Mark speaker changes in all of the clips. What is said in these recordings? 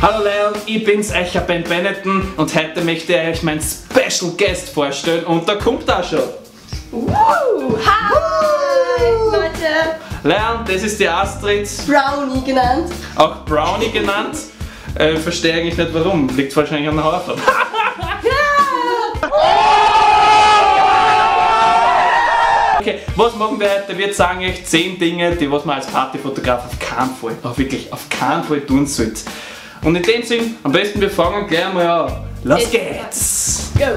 Speaker 1: Hallo Leon, ich bin's, euer Ben Benetton und heute möchte ich euch meinen Special Guest vorstellen und da kommt er schon.
Speaker 2: Woo! Hi, Leute!
Speaker 1: Leon, das ist die Astrid,
Speaker 2: Brownie genannt.
Speaker 1: auch Brownie genannt. Äh, verstehe eigentlich nicht warum, liegt wahrscheinlich an der Haarfarbe. Okay, was machen wir heute? Wir sagen euch 10 Dinge, die was man als Partyfotograf auf keinen Fall, auch wirklich auf keinen Fall tun sollte. Und in dem Sinn, am besten wir fangen gleich mal an. Los geht's!
Speaker 2: Go!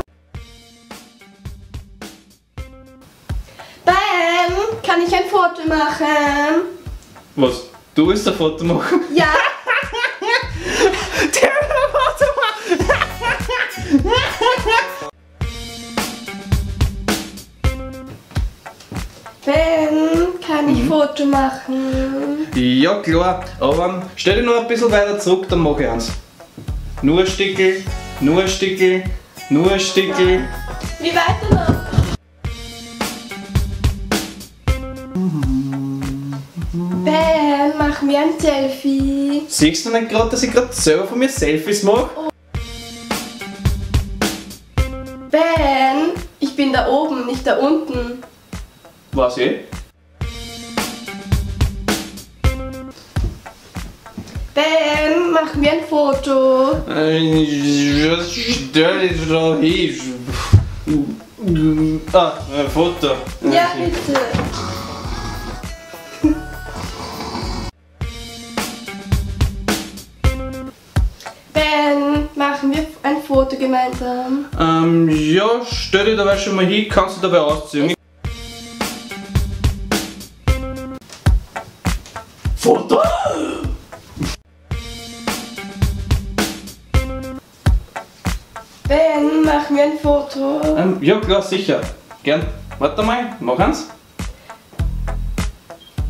Speaker 2: Ben, kann ich ein Foto machen?
Speaker 1: Was? Du willst ein Foto machen?
Speaker 2: Ja, Foto machen?
Speaker 1: Ja klar, aber stell dich noch ein bisschen weiter zurück, dann mache ich eins. Nur ein Stickel, nur ein Stickel, nur ein Stickel.
Speaker 2: Wie weiter noch? Ben, machen wir ein Selfie.
Speaker 1: Siehst du nicht gerade, dass ich gerade selber von mir Selfies mache?
Speaker 2: Ben, ich bin da oben, nicht da unten.
Speaker 1: Was eh?
Speaker 2: Ben, machen wir ein Foto.
Speaker 1: Äh, Stell dich doch hin. Ah, ein Foto.
Speaker 2: Ja, bitte. Ben, machen wir ein Foto gemeinsam.
Speaker 1: Ähm, ja, stell dich dabei schon mal hin, kannst du dabei ausziehen. Foto!
Speaker 2: Ben, machen wir ein Foto.
Speaker 1: Ähm, ja klar, sicher. Gern. Warte mal, mach eins.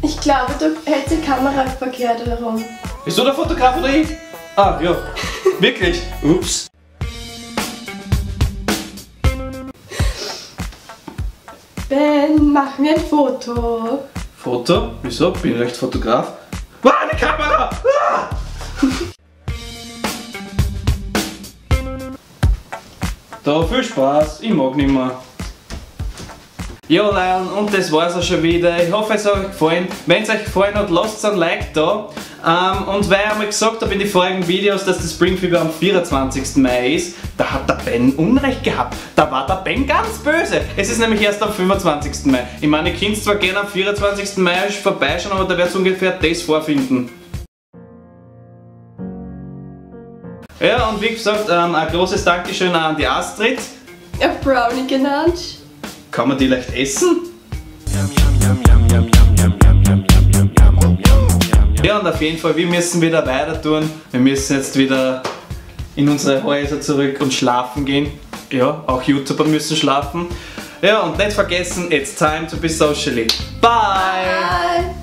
Speaker 2: Ich glaube, du hältst die Kamera verkehrt herum.
Speaker 1: Bist du der Fotograf oder ich? Ah, ja. Wirklich? Ups.
Speaker 2: Ben, machen wir ein Foto.
Speaker 1: Foto? Wieso? Bin recht Fotograf. Ah, die Kamera! Ah! Da, viel Spaß. Ich mag nicht mehr. Ja, Leon, und das war's auch schon wieder. Ich hoffe, es hat euch gefallen. Wenn es euch gefallen hat, lasst ein Like da. Ähm, und weil ich einmal gesagt habe in den vorigen Videos, dass das Spring Fever am 24. Mai ist, da hat der Ben Unrecht gehabt. Da war der Ben ganz böse. Es ist nämlich erst am 25. Mai. Ich meine, ihr könnt zwar gerne am 24. Mai vorbeischauen, aber da werdet ihr ungefähr das vorfinden. Ja, und wie gesagt, ähm, ein großes Dankeschön an die Astrid.
Speaker 2: Auf Brownie genannt.
Speaker 1: Kann man die leicht essen? Ja, und auf jeden Fall, wir müssen wieder weiter tun. Wir müssen jetzt wieder in unsere Häuser zurück und schlafen gehen. Ja, auch YouTuber müssen schlafen. Ja, und nicht vergessen, it's time to be socially. Bye!
Speaker 2: Bye.